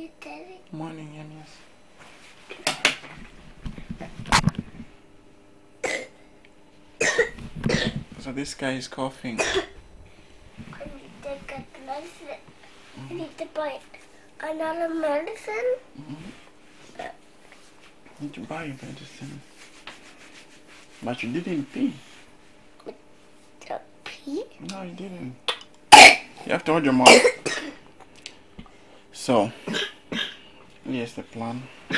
Morning, Daddy. Morning, Emias. So this guy is coughing. I need to get medicine. I mm-hmm. need to buy another medicine. Mm-hmm. Need to buy medicine. But you didn't pee. To pee. No, you didn't. You have to hold your mouth. So, here's the plan.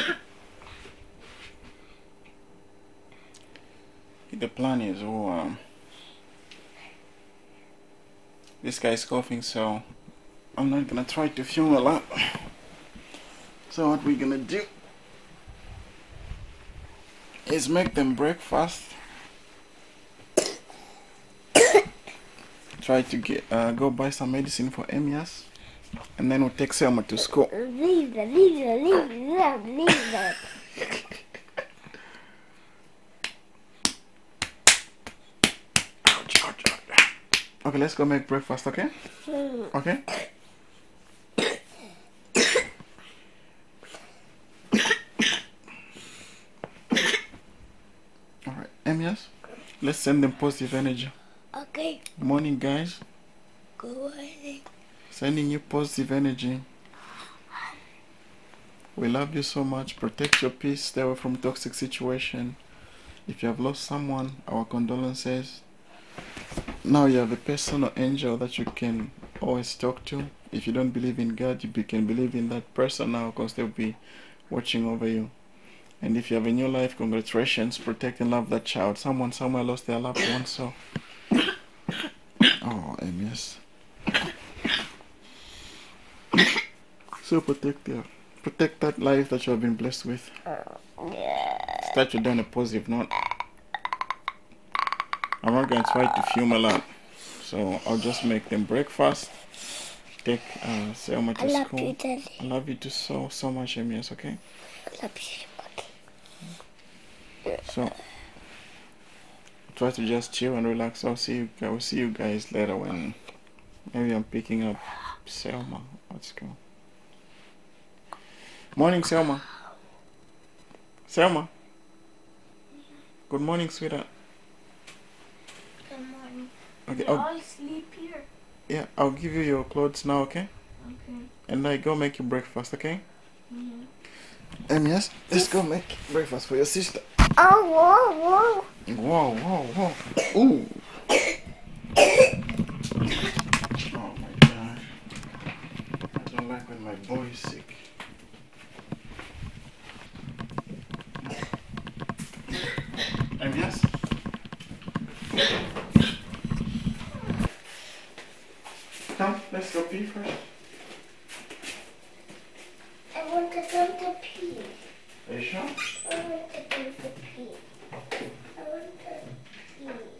The plan is, oh, um, this guy is coughing, so I'm not gonna try to film a lot. So what we're gonna do is make them breakfast. Try to get uh, go buy some medicine for Emias, and then we'll take Selma to school. Leave leave leave leave. Ouch, ouch, ouch. Okay, let's go make breakfast. Okay. Hmm. Okay. All right, Emias. Let's send them positive energy. Okay, Morning, guys. Sending you positive energy. We love you so much. Protect your peace. Stay away from toxic situation. If you have lost someone, our condolences. Now you have a personal angel that you can always talk to. If you don't believe in God, you can believe in that person now because they'll be watching over you. And if you have a new life, congratulations. Protect and love that child. Someone somewhere lost their loved one, so. Oh, yes. So protect your, protect that life that you have been blessed with. Yeah. Start your day on a positive note. I'm not gonna try to fume a lot, so I'll just make them breakfast. Take uh, Selma to I love school. you, Daddy. I love you too so so much, Emias. Okay, I love you. so try to just chill and relax. I'll see you. I will see you guys later when maybe I'm picking up Selma. Let's go. Morning, Selma. Selma. Good morning, sweetheart. Good morning. Okay, We I'll, sleep here. yeah, I'll give you your clothes now, okay? Okay. And I go make you breakfast, okay? Mhm. And yes, let's go make breakfast for your sister. Oh, whoa, whoa. Whoa, whoa, whoa. Ooh. Oh my god. I don't like when my boy is sick. Yes. Come, let's go pee first. I want to go to pee. Are you sure? I want to go to pee. I want to pee.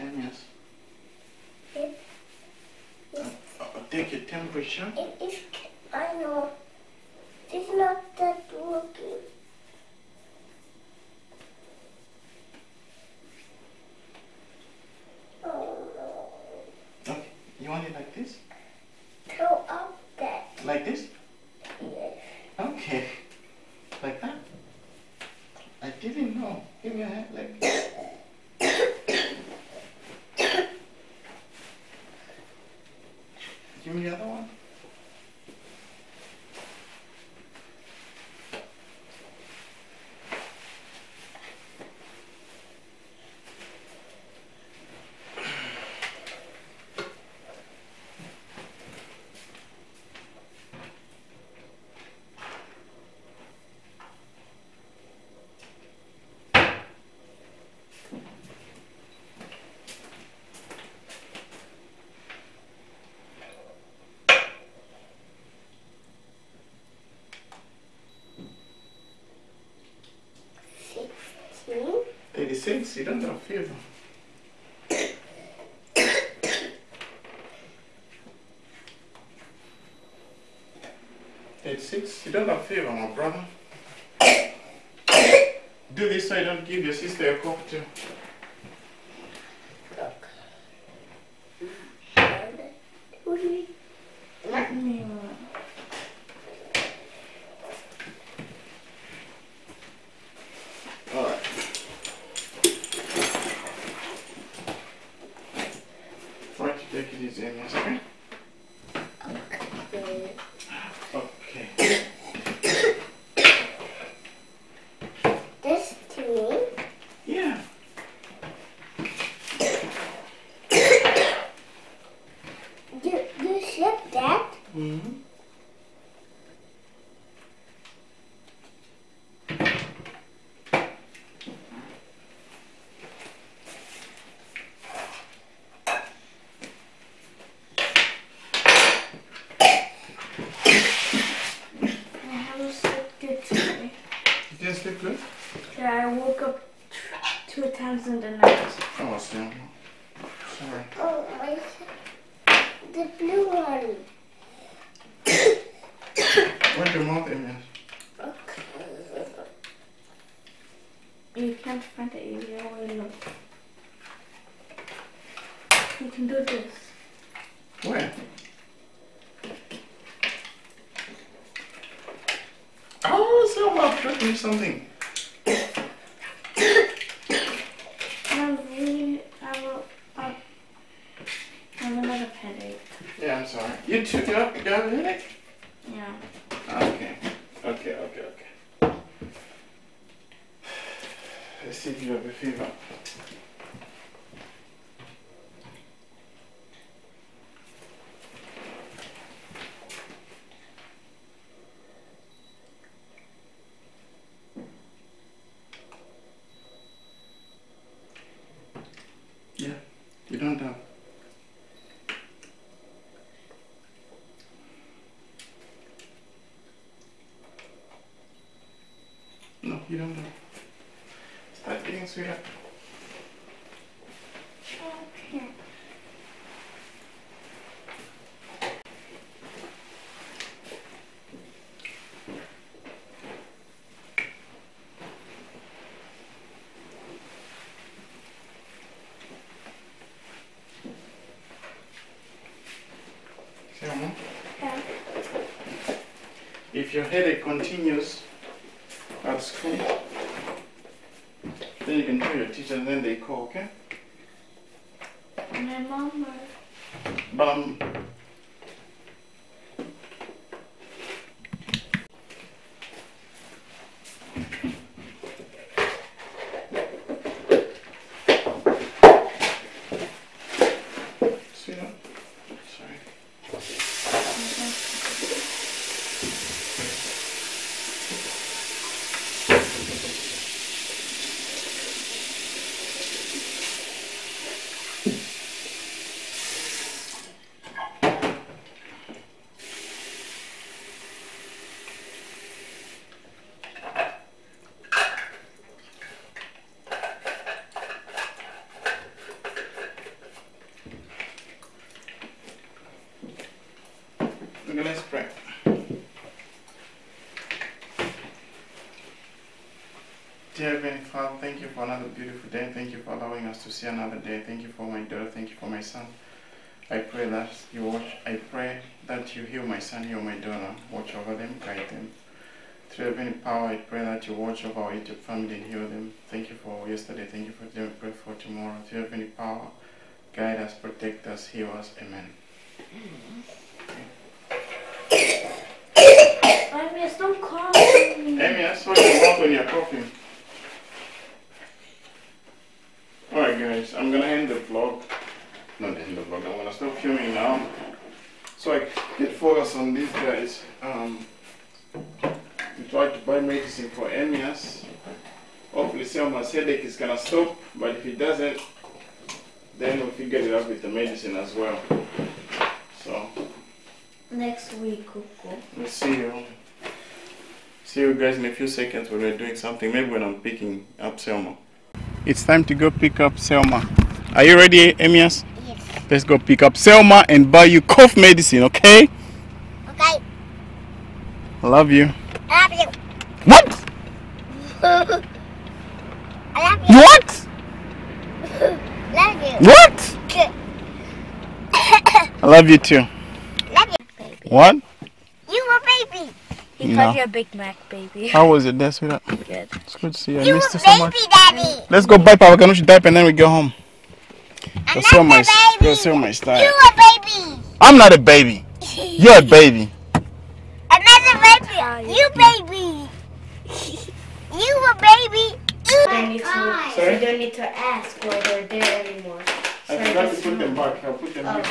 And yes. It, I'll take your temperature. it is, I know, it's not that working. Oh no. Okay. You want it like this? Throw up that. Like this? Yes. Okay. Like that? I didn't know. Give me a hand like Give me the other one. You can't find the area where you look. You can do this. Where? Oh, Selma, showed me something. I'm really, I will, I have a lot of headache. Yeah, I'm sorry. You took it up? You got a headache? Yeah. Okay. Okay, okay, okay. Let's see if you have a fever. Yeah, you don't have. No, you don't have. Start eating, sweetheart. Okay. Selma, Yeah. if your headache continues at school, then you can tell your teacher and then they call, okay? My mom uh, But Sweetheart, sorry. Okay, let's pray. Dear Heavenly Father, thank you for another beautiful day. Thank you for allowing us to see another day. Thank you for my daughter. Thank you for my son. I pray that you watch. I pray that you heal my son, heal my daughter. Watch over them, guide them. Through heavenly power, I pray that you watch over our Egypt family and heal them. Thank you for yesterday. Thank you for today. Pray for tomorrow. Through heavenly power, guide us, protect us, heal us. Amen. Amy, call me. Amy, your mouth when you're coughing. Alright guys, I'm gonna end the vlog. Not end the vlog, I'm gonna stop filming now. So I can focus on these guys. Um, we tried to buy medicine for emias. Hopefully Selma's headache is gonna stop, but if it doesn't, then we'll figure it out with the medicine as well. So, Next week, Coco. we'll see you. See you guys in a few seconds when we're doing something. Maybe when I'm picking up Selma. It's time to go pick up Selma. Are you ready, Emias? Yes. Let's go pick up Selma and buy you cough medicine, okay? Okay. Love you. I love you. What? I love you. What? Love you. What? I love you too. love you, baby. What? You a baby. He No. called you a Big Mac baby. How was it, That's sweetheart? Good. It's good to see you. I You missed a you so much. daddy. Let's go buy Papa Ganushi diaper and then we go home. I'm Go not a my, baby. go sell my You a baby. I'm not a baby. You're a baby. I'm not a Ah, baby. you You baby. You a baby. You don't need to- Sorry? You don't need to ask why they're there anymore. Sorry, put them back. I'll put them Oh.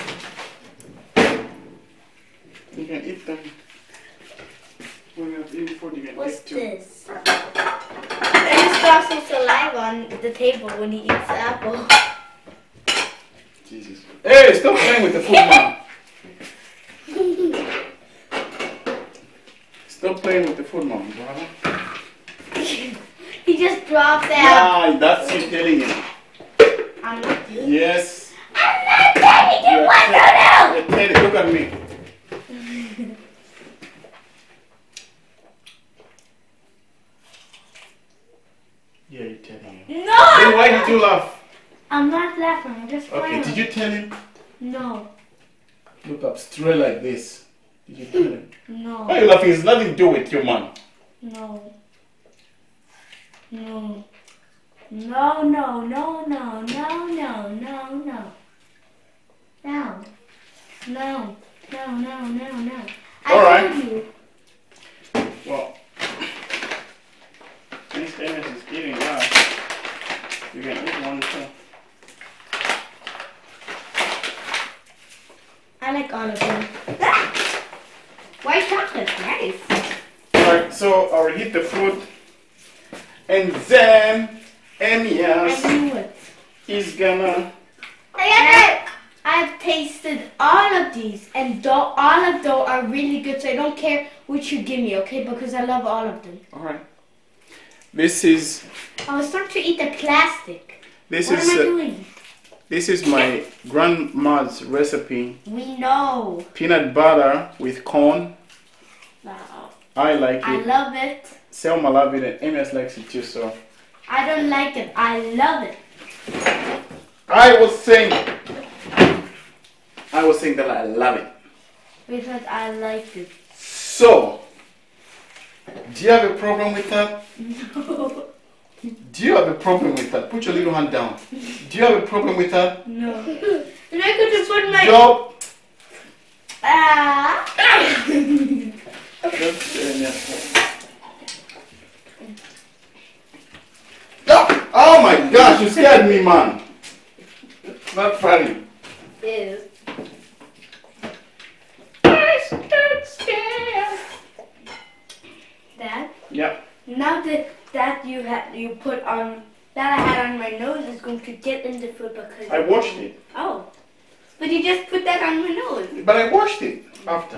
You can eat them. When you eat food, you can What's eat too. this? And he drops his saliva on the table when he eats the apple. Jesus. Hey, stop playing with the food, man. Stop playing with the food, mom. He just dropped out. Yeah, that's you telling him. I'm not doing Yes. I'm not baby. You You're to you're telling- Look at me. Yeah, you're telling him. No! Then why did you laugh? I'm not laughing. I'm just Okay, smiling. did you tell him? No. Look up straight like this. You him? No. Why are you laughing? It's nothing to do with you, man. No. No. No, no, no, no, no, no, no, no. No. No. No, no, no, no. I All right. you. Well, Miss Amos is eating that. You can eat one too. I like all of them. White chocolate, nice. Alright, so I will heat the food. And then Emias I knew it. is gonna. I, I've tasted all of these, and though all of them are really good, so I don't care which you give me, okay? Because I love all of them. Alright. This is I was starting to eat the plastic. this what is am I doing? This is my grandma's recipe. We know. Peanut butter with corn. Wow. I like it. I love it. Selma love it and Emias likes it too. So I don't like it. I love it. I was saying. I was saying that I love it. Because I like it. So, do you have a problem with that? No. Do you have a problem with that? Put your little hand down. Do you have a problem with that? No. And I could just put my. Yo. Ah. Just. Oh, oh my gosh, you scared me, man. It's not funny. Ew. Dad, Yeah. now that that you had you put on that I had on my nose is going to get in the food because I washed it. oh, but you just put that on my nose. But I washed it after.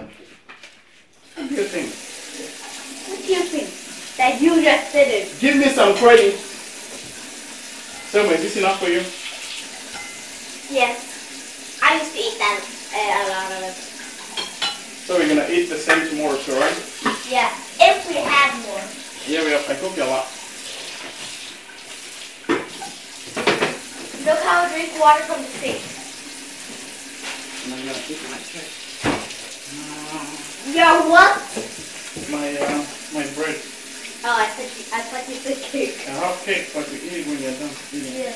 What do you think? What do you think? That you just did it. Give me some credit. Selma, is this enough for you? Yes, I used to eat that uh, a lot of it. So we're gonna eat the same tomorrow, so right? Yeah, if we have more. Yeah, we have. I cook a lot. Look how I drink water from the sink. And I'm gonna eat my cake. Your what? My uh, my bread. Oh, I thought you, I thought you said cake. I have cake, but you eat it when you're done eating. Yeah.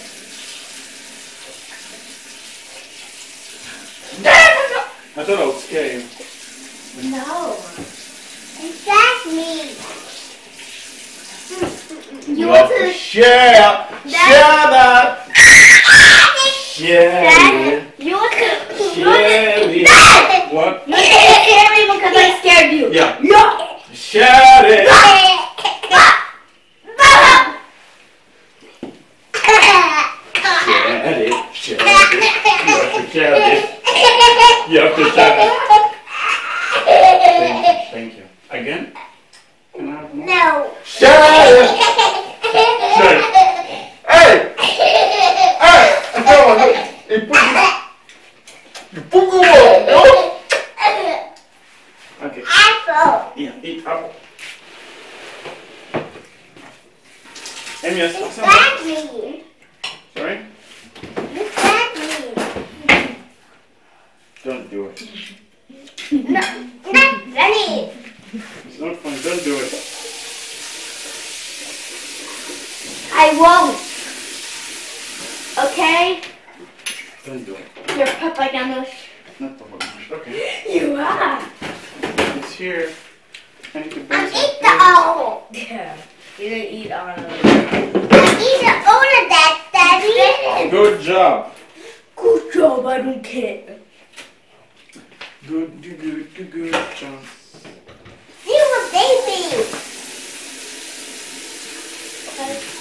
I thought I would scare you. No. That's me. You want to share. Share that. Share it. You want to? Share it. What? You want to scare me because I scared you. Yeah. Yeah. Share it. I won't. Okay? Don't do it. You're propaganda. Not the horse. Okay. You are. It's here. I need to I eat the owl. Yeah. You didn't eat all of it. I eat all of that, Daddy. Good job. Good job, I don't care. Good, good, good, good job. You're a baby.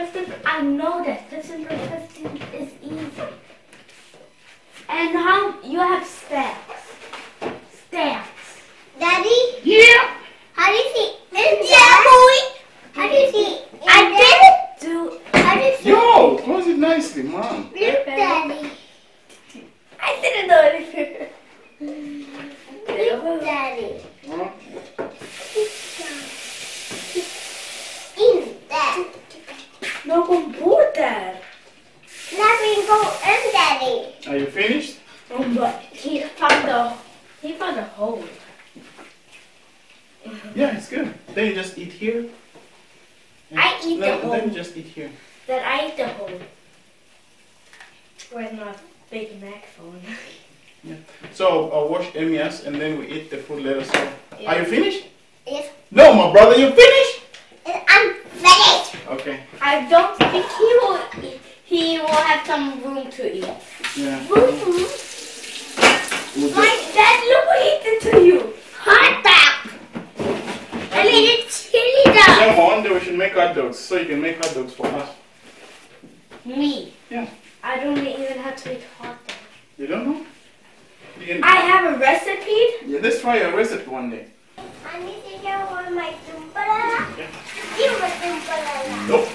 I know that 15 plus 15 is easy. And how you have spent. Me. Yeah. I don't even have to be taught that. You don't know? You I have a recipe. Yeah, let's try a recipe one day. I need to get one of my dumpalala. Yeah. me a dumpalala. Nope.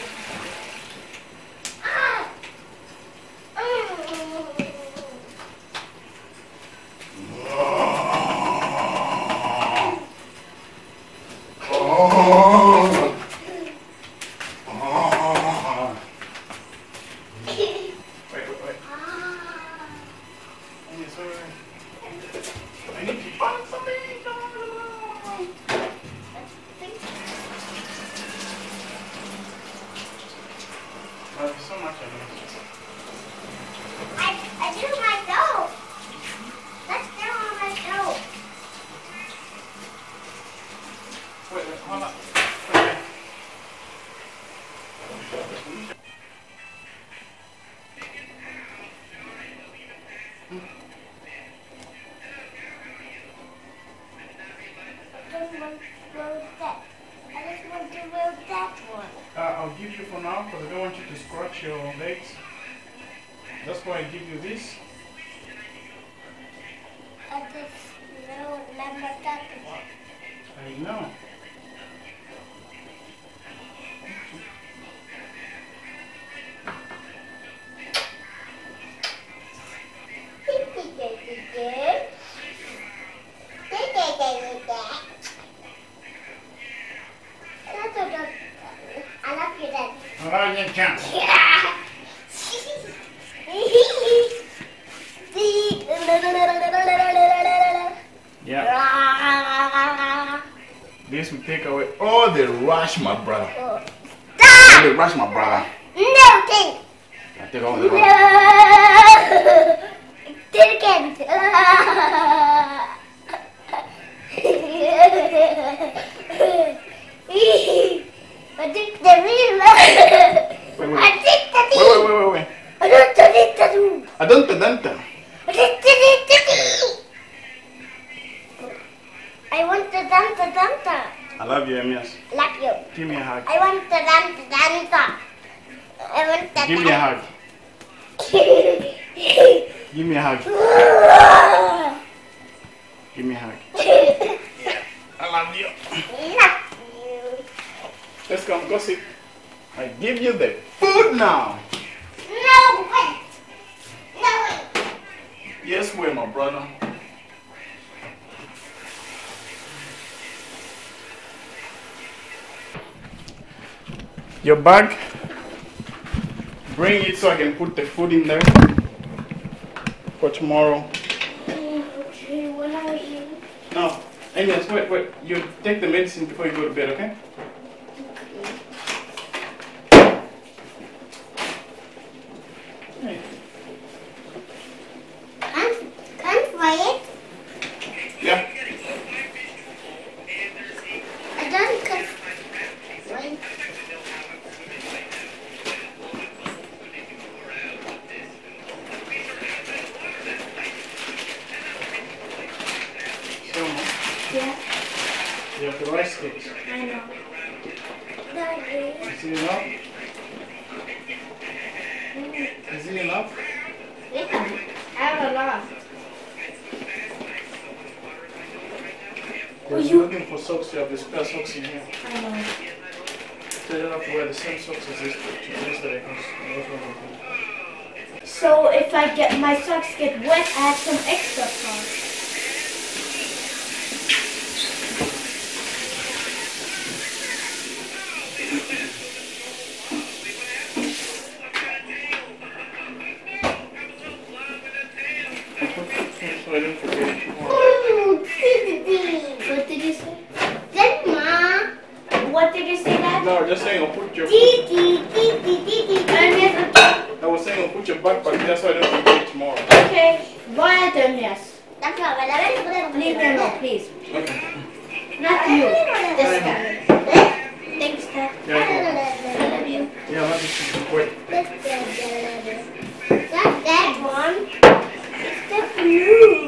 for now because I don't want you to scratch your legs. That's why I give you this. I I know. him, yes. Love you. Give me a hug. I want to run to dance. I want to Give me a hug. Give me a hug. Give me a hug. I love you. Love you. Let's come, go sit. I give you the food now. No, wait. No, wait. Yes, way, my brother. Your bag. Bring it so I can put the food in there for tomorrow. Okay, what are you? No, Amos, wait, wait. You take the medicine before you go to bed, okay? Hey, Can, can try it? yeah. I don't can. Wait. So, Yeah, you have the rice cakes. I know. Daddy. Is it enough? Is it enough? Yeah, I have a lot. You're you- looking for socks. You have the spare socks in here. I know. So you don't have to wear the same socks as this yesterday. because those ones are good. So if I get my socks get wet, I have some extra socks. So I didn't forget it tomorrow. Ooh, dee What did you say? Then ma. What did you say, Dad? No, just saying I'll put your Dee dee dee dee dee dee. I was saying I'll put your backpack there so I don't forget it tomorrow. okay. Bye, Ernest. That's all right. I will Leave them alone, please. Okay. Not you. This guy. Thanks, Dad. Yeah. I love you. Yeah, let me see. Wait. That's that one. It's the blue. I'll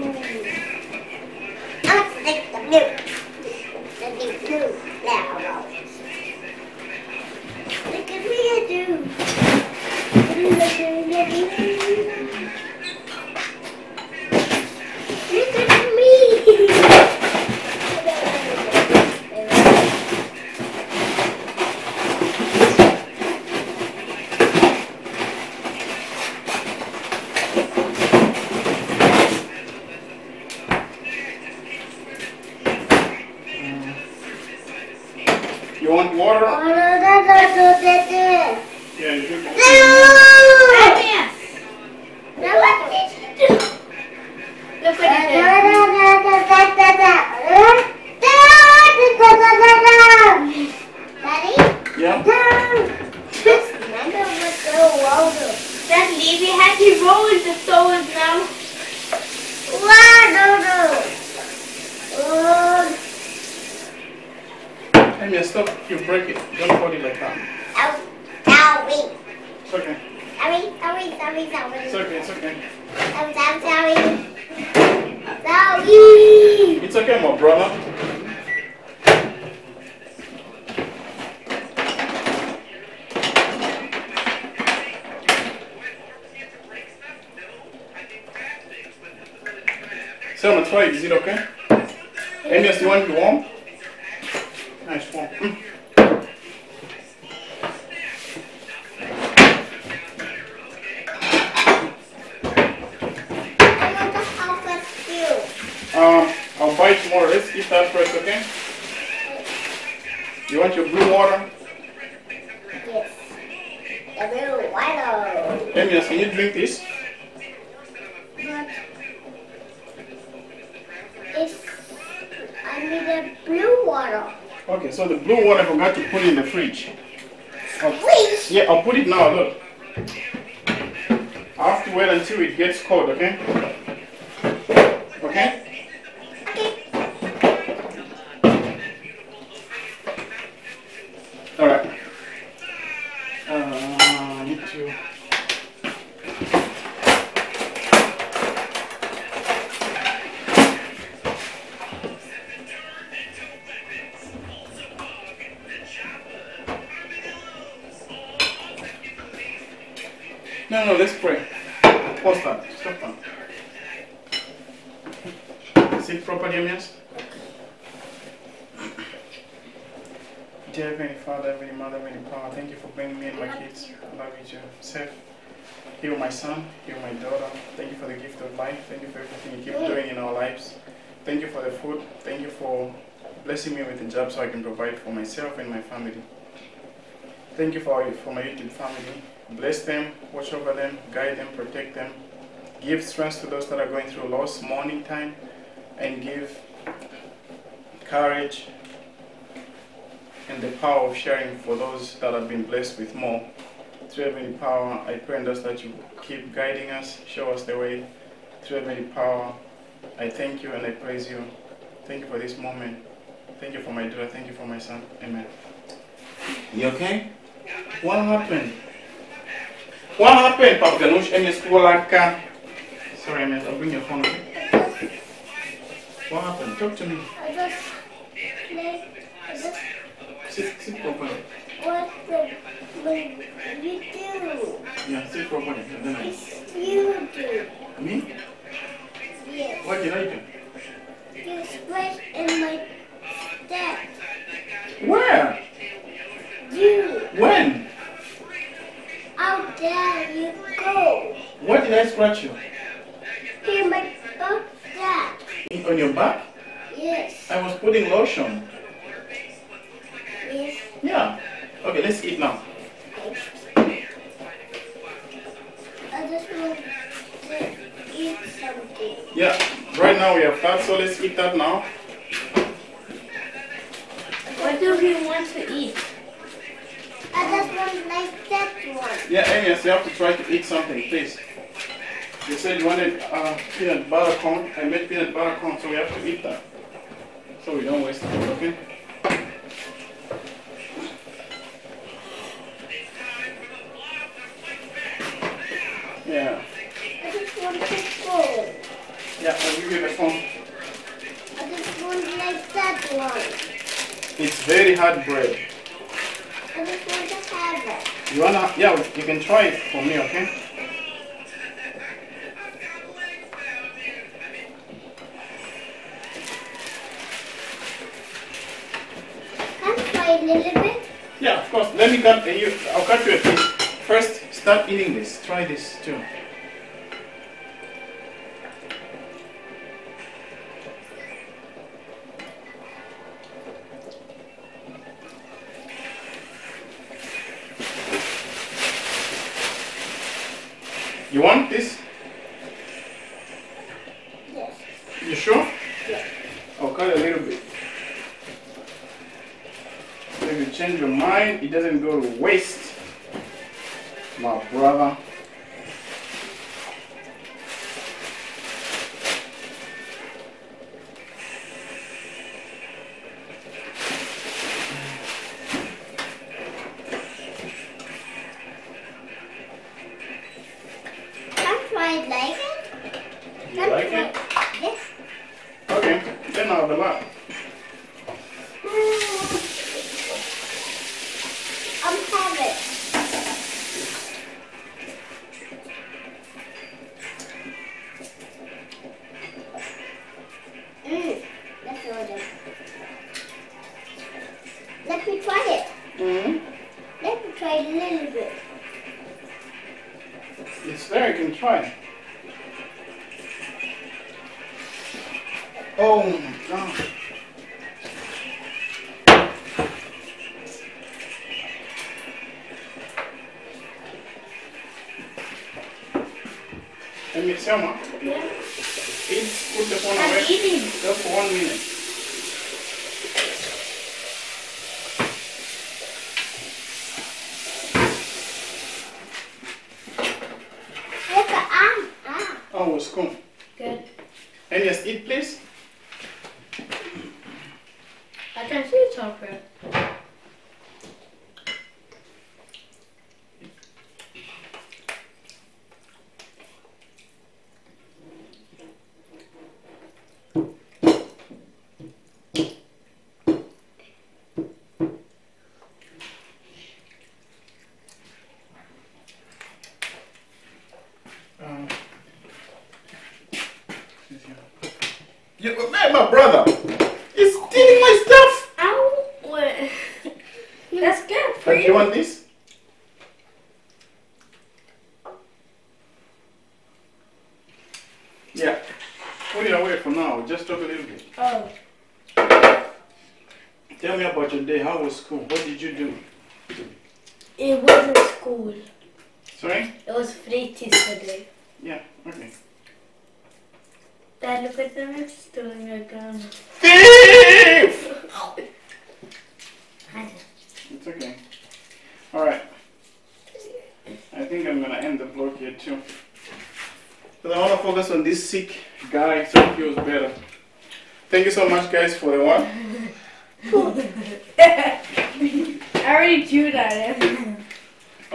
Water. Emias, can you drink this? But it's I need a blue water. Okay, so the blue water I forgot to put in the fridge. I'll- Please. Yeah, I'll put it now, look. I have to wait until it gets cold? Okay? Thank you for the food. Thank you for blessing me with a job so I can provide for myself and my family. Thank you for, for my YouTube family. Bless them, watch over them, guide them, protect them. Give strength to those that are going through loss, morning time, and give courage and the power of sharing for those that have been blessed with more. Through Heavenly Power, I pray and ask that you keep guiding us, show us the way. Through Heavenly Power, I thank you and I praise you. Thank you for this moment. Thank you for my daughter. Thank you for my son. Amen. You okay? What happened? What happened, Papa Ganush? Any school like uh, Sorry, man. I'll bring your phone. Okay? What happened? Talk to me. I just play. I just Sit, sit properly. what the what you do. Yeah, sit properly. And then I- It's you do. Me? Yes. What did I do? You splash in my step. Where? You. When? How dare you go? What did I scratch you? Here my. In- On your back? Yes. I was putting lotion. Yes. Yeah. Okay, let's eat now. I just want to eat something. Yeah. Right now we have that, so let's eat that now. What do you want to eat? I just want like that one. Yeah, Amos, you have to try to eat something, please. You said you wanted uh, peanut butter corn. I made peanut butter corn, so we have to eat that. So we don't waste it, okay? Yeah. I just want the phone. Yeah, I'll give you the phone. I just want like that one. It's very hard bread. I just want to have it. You wanna? Yeah, you can try it for me, okay? Can I try a little bit? Yeah, of course. Let me cut uh, you. I'll cut you a piece. First, start eating this. Try this too.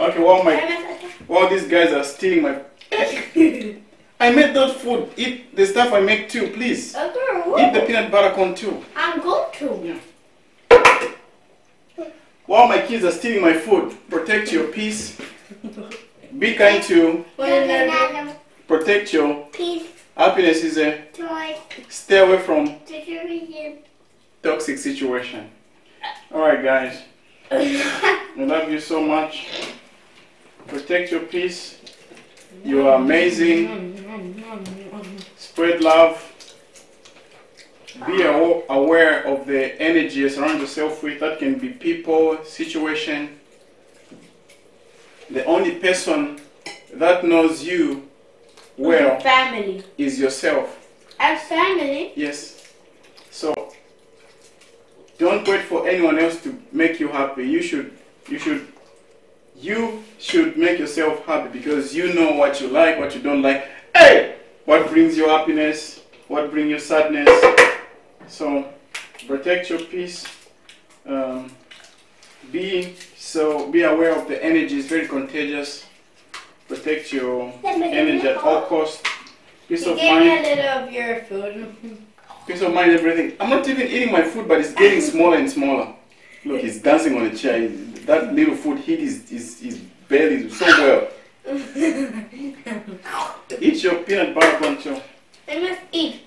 Okay, while my while these guys are stealing my I made that food. Eat the stuff I make too, please. Okay. Eat the peanut butter corn too. I'm going to. Yeah. While my kids are stealing my food, protect your peace. Be kind to One another. Banana, protect your peace, happiness is a toy, stay away from toxic situation. Alright guys. I love you so much. Protect your peace. You are amazing. Spread love. Be aware of the energy you surround yourself with. That can be people, situation. The only person that knows you well Family. is yourself. As family. Yes. So don't wait for anyone else to make you happy. You should you should you should make yourself happy because you know what you like, what you don't like. Hey! What brings you happiness, what brings you sadness. So protect your peace. Um, be so be aware of the energy, it's very contagious. Protect your energy at all costs. Peace of mind. a little of your food. Peace of mind, everything. I'm not even eating my food, but it's getting smaller and smaller. Look, he's dancing on a chair. That little foot hit his, his, his belly so well. Eat your peanut butter bun too. I must eat.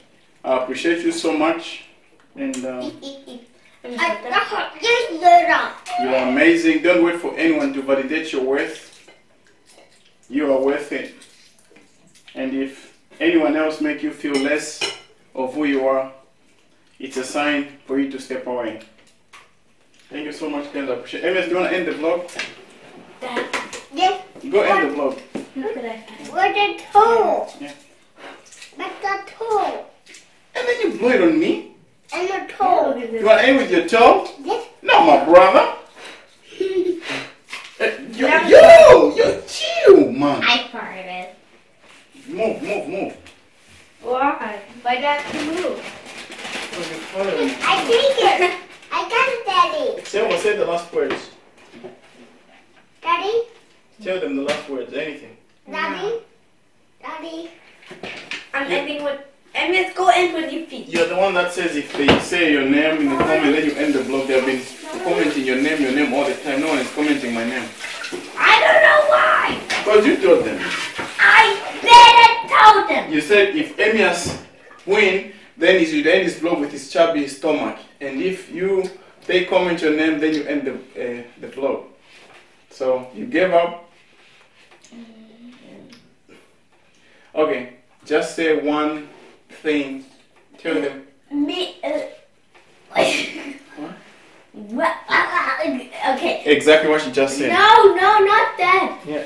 I appreciate you so much. And uh, I must eat got this little. you are amazing. Don't wait for anyone to validate your worth. You are worth it. And if anyone else make you feel less of who you are, it's a sign for you to step away. Thank you so much, guys. I appreciate it. Emias, do you want to end the vlog? Dad, This, Go end the vlog. look at that. with the toe. Yeah. With the toe. And then you blow it on me? And the Oh, toe. look You want to end with your toe? This. No, my brother. Eh, Yo, Yeah. yo, yo, chill, man. I farted. Move, move, move. Why? Why dad can move? I take it. I got it, Daddy. Say, say the last words. Daddy? Tell them the last words, anything. Daddy? Daddy? I'm ending with. And let's go end with your feet. You're the one that says if they say your name in the comment, then you end the blog. They've been commenting your name, your name all the time. No one is commenting my name. I don't know why. Because you told them. I better told them. You said if Emias win, then he should end his blog with his chubby stomach. And if you they comment your name, then you end the uh, the vlog. So you gave up. Okay, just say one thing. Tell them. Me. Uh, what? Okay. Exactly what you just said. No, no, not that. Yeah.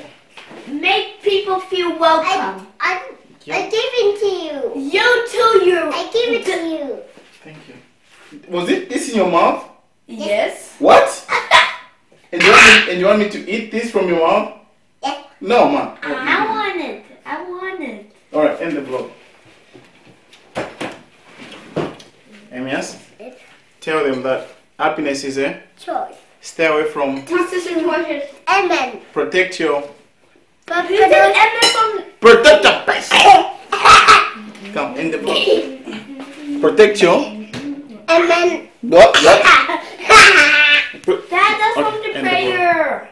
Make people feel welcome. I, I gave it to you. You too, you. I gave it to you. Thank you. Was it this in your mouth? Yes. What? and, you want me, and you want me to eat this from your mouth? Yes. No, mom. I want it. I want it. All right, end the vlog. Emias, Yes. tell them that happiness is a Choice. stay away from, Toxic situation. Amen. protect your, But You said Emma from. protect your peace. Come, end the vlog. Protect your, Amen. what? What? Dad, that's from Okay, the end the prayer.